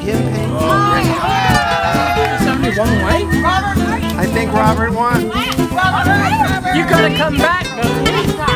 him paying. Somebody won. I think Robert won. You gotta come back.